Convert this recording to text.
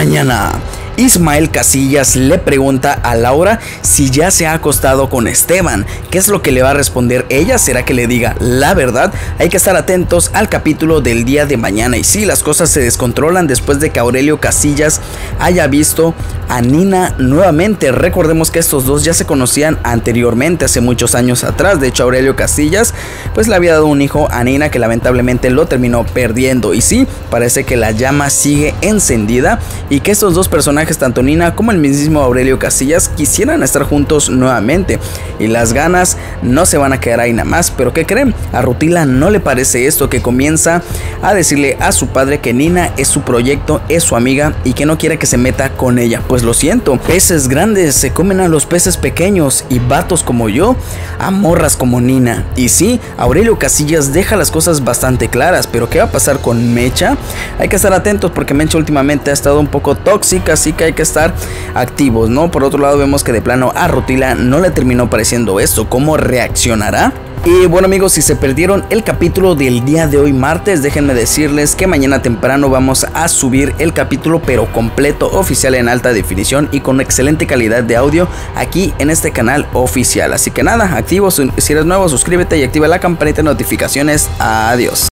mañana. Ismael Casillas le pregunta a Laura si ya se ha acostado con Esteban. ¿Qué es lo que le va a responder ella? ¿Será que le diga la verdad? Hay que estar atentos al capítulo del día de mañana. Y si las cosas se descontrolan después de que Aurelio Casillas haya visto a Nina nuevamente. Recordemos que estos dos ya se conocían anteriormente, hace muchos años atrás. De hecho, Aurelio Casillas pues le había dado un hijo a Nina que lamentablemente lo terminó perdiendo. Y sí, parece que la llama sigue encendida y que estos dos personajes tanto Nina como el mismo Aurelio Casillas quisieran estar juntos nuevamente y las ganas no se van a quedar ahí nada más, pero ¿qué creen? A Rutila no le parece esto que comienza a decirle a su padre que Nina es su proyecto, es su amiga y que no quiere que se meta con ella. Pues lo siento, peces grandes se comen a los peces pequeños y vatos como yo a morras como Nina. Y sí, Aurelio Casillas deja las cosas bastante claras, pero ¿qué va a pasar con Mecha? Hay que estar atentos porque Mecha últimamente ha estado un poco tóxica, así que hay que estar activos, ¿no? Por otro lado vemos que de plano a Rutila no le terminó pareciendo esto, ¿cómo reaccionará? Y bueno amigos, si se perdieron el capítulo del día de hoy martes, déjenme decirles que mañana temprano vamos a subir el capítulo pero completo oficial en alta definición y con excelente calidad de audio aquí en este canal oficial. Así que nada, activos, si eres nuevo suscríbete y activa la campanita de notificaciones. Adiós.